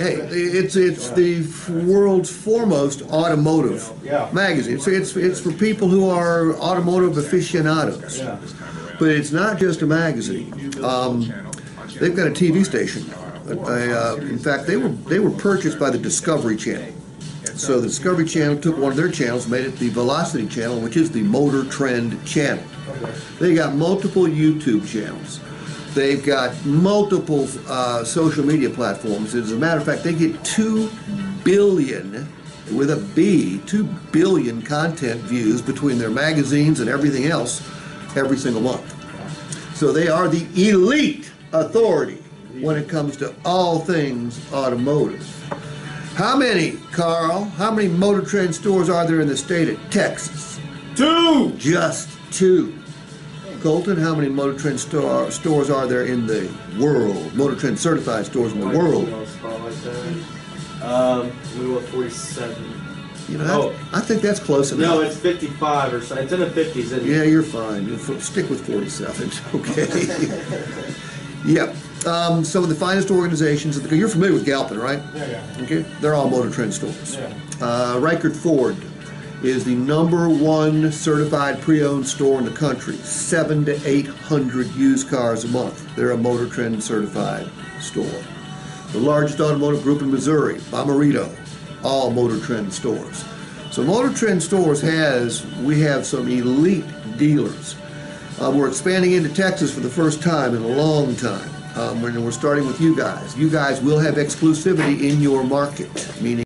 hey, it's it's the world's foremost automotive Yeah. magazine. So it's it's for people who are automotive aficionados. Yeah. But it's not just a magazine. Um, they've got a TV station. They, uh, in fact, they were they were purchased by the Discovery Channel. So the Discovery Channel took one of their channels, made it the Velocity Channel, which is the Motor Trend Channel. They got multiple YouTube channels. They've got multiple uh, social media platforms. As a matter of fact, they get two billion with a B, two billion content views between their magazines and everything else every single month. So they are the elite authority when it comes to all things automotive. How many, Carl? How many Motor Trend stores are there in the state of Texas? Two. Just two. Colton, how many Motor Trend store, stores are there in the world? Motor Trend certified stores in the world? Um, we were 47. You know, I, I think that's close enough. No, it's 55 or so. It's in the 50s. Isn't Yeah, it? you're fine. You f- stick with 47, okay? yep. Um, some of the finest organizations. the- You're familiar with Galpin, right? Yeah, yeah. Okay. They're all Motor Trend stores. Yeah. Uh, Ford is the number one certified pre-owned store in the country. Seven to eight hundred used cars a month. They're a Motor Trend certified store. The largest automotive group in Missouri, Bommarito, all Motor Trend stores. So Motor Trend stores has we have some elite dealers. Uh, we're expanding into Texas for the first time in a long time. Um, and we're starting with you guys. You guys will have exclusivity in your market, meaning.